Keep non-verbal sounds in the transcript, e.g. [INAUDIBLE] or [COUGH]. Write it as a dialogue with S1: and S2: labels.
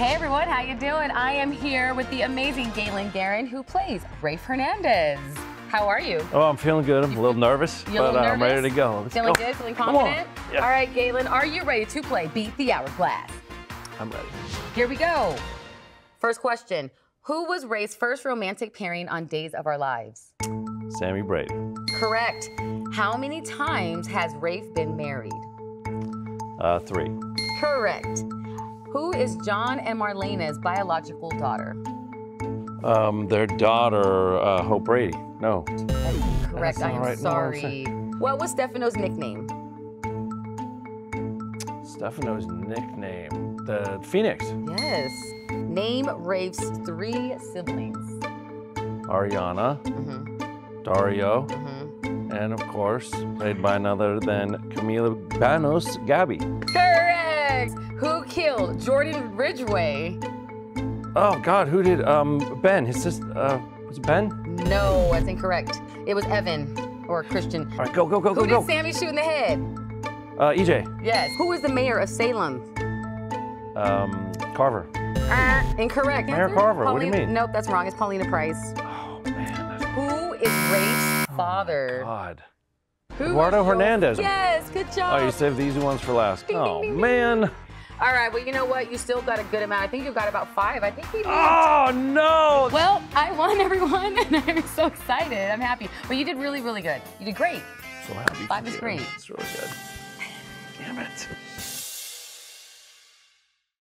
S1: Hey everyone, how you doing? I am here with the amazing Galen Gering, who plays Rafe Hernandez. How are you?
S2: Oh, I'm feeling good. I'm a little nervous, [LAUGHS]
S1: You a
S2: but
S1: little
S2: uh, I'm ready to go. Let's
S1: Feeling
S2: go.
S1: good? Feeling confident?
S2: Yeah.
S1: All right, Galen, are you ready to play Beat the Hourglass?
S2: I'm ready.
S1: Here we go. First question. Who was Ray's first romantic pairing on Days of Our Lives?
S2: Sami Brady.
S1: Correct. How many times has Rafe been married?
S2: Uh, three.
S1: Correct. Who is John and Marlena's biological daughter?
S2: Um, their daughter, uh, Hope Brady. No.
S1: That is incorrect.
S2: That's
S1: I am
S2: right. No,
S1: sorry. What was Stefano's nickname?
S2: Stefano's nickname, the Phoenix.
S1: Yes. Name Rafe's three siblings.
S2: Arianna,
S1: Mm-hmm.
S2: Dario,
S1: Mm-hmm.
S2: and of course, played by another other than Camila Banus Gabby.
S1: Correct. Who killed Jordan Ridgeway?
S2: Oh God, who did? Um, Ben. His sister. Uh, was it Ben?
S1: No, that's incorrect. It was Evan or Christian.
S2: All right, go, go, go,
S1: Who
S2: go, go.
S1: did Sami shoot in the head?
S2: Uh, EJ.
S1: Yes. Who is the mayor of Salem?
S2: Um, Carver.
S1: Uh, incorrect.
S2: Mayor
S1: Answer?
S2: Carver, what do you mean?
S1: Nope, that's wrong. It's Paulina Price.
S2: Oh man,
S1: Who is Rafe's father?
S2: God.
S1: Who
S2: Eduardo Hernandez.
S1: Yes, good job.
S2: Oh, you saved the easy ones for last.
S1: Ding,
S2: Oh
S1: ding, ding.
S2: man.
S1: All right, well, you know what? You still got a good amount. I think you got about five. I think we.
S2: Oh no.
S1: Well, I won, everyone, [LAUGHS] and I'm so excited. I'm happy. But you did really, really good. You did great.
S2: So happy.
S1: Five is
S2: you.
S1: great.
S2: It's really good. Damn it.